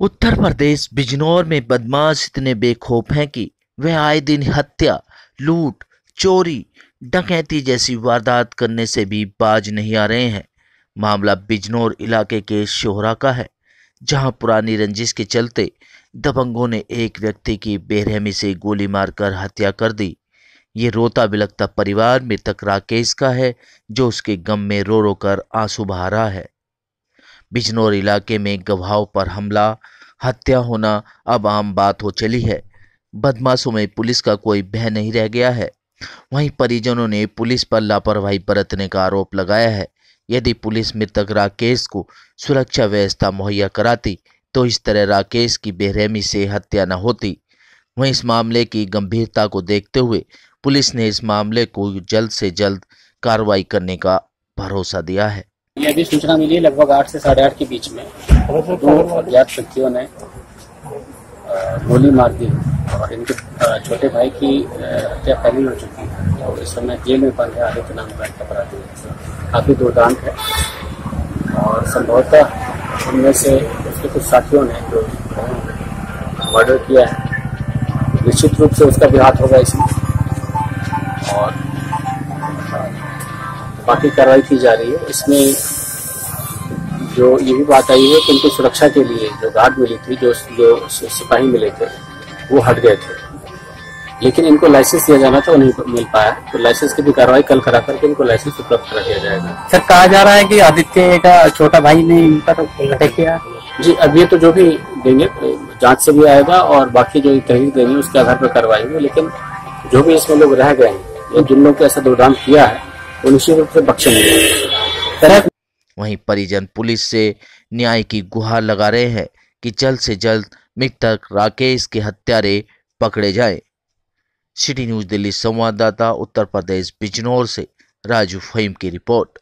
उत्तर प्रदेश बिजनौर में बदमाश इतने बेखौफ हैं कि वे आए दिन हत्या, लूट, चोरी, डकैती जैसी वारदात करने से भी बाज नहीं आ रहे हैं। मामला बिजनौर इलाके के शोहरा का है, जहाँ पुरानी रंजिश के चलते दबंगों ने एक व्यक्ति की बेरहमी से गोली मारकर हत्या कर दी। ये रोता बिलकता परिवार मृतक राकेश का है, जो उसके गम में रो रो कर आँसू बहा रहा है। बिजनौर इलाके में गवाहों पर हमला, हत्या होना अब आम बात हो चली है। बदमाशों में पुलिस का कोई भय नहीं रह गया है। वहीं परिजनों ने पुलिस पर लापरवाही बरतने का आरोप लगाया है। यदि पुलिस मृतक राकेश को सुरक्षा व्यवस्था मुहैया कराती तो इस तरह राकेश की बेरहमी से हत्या न होती। वहीं इस मामले की गंभीरता को देखते हुए पुलिस ने इस मामले को जल्द से जल्द कार्रवाई करने का भरोसा दिया है। ये अभी सूचना मिली लगभग आठ से साढ़े आठ के बीच में। दो अज्ञात व्यक्तियों ने गोली मार दी और इनके छोटे भाई की हत्या पहले हो चुकी है। और इस समय जेल में बंद है आदित्य नाम का एक अपराधी काफ़ी दुर्दांत है और संभवतः उनमें से उसके कुछ साथियों ने जो मर्डर किया है, निश्चित रूप से उसका भी हाथ होगा इसमें। और बाकी कार्रवाई की जा रही है। इसमें जो ये भी बात आई है कि उनकी सुरक्षा के लिए जो गार्ड मिली थी जो जो सिपाही मिले थे वो हट गए थे। लेकिन इनको लाइसेंस दिया जाना था वो नहीं मिल पाया। तो लाइसेंस की भी कार्रवाई कल करा करके इनको लाइसेंस उपलब्ध करा दिया जाएगा। सर कहा जा रहा है कि आदित्य का छोटा भाई ने इन पर अटैक किया? जी अब ये तो जो भी देंगे जाँच से भी आएगा और बाकी जो तहरीर देंगे उसके आधार पर कार्रवाई होगी। लेकिन जो भी इसमें लोग रह गए हैं जिन लोगों को ऐसा दुर्दांत किया है वो निश्चित रूप से बख्शे नहीं वहीं परिजन पुलिस से न्याय की गुहार लगा रहे हैं कि जल्द से जल्द मृतक राकेश के हत्यारे पकड़े जाएँ। सिटी न्यूज़ दिल्ली संवाददाता, उत्तर प्रदेश, बिजनौर से राजू फहीम की रिपोर्ट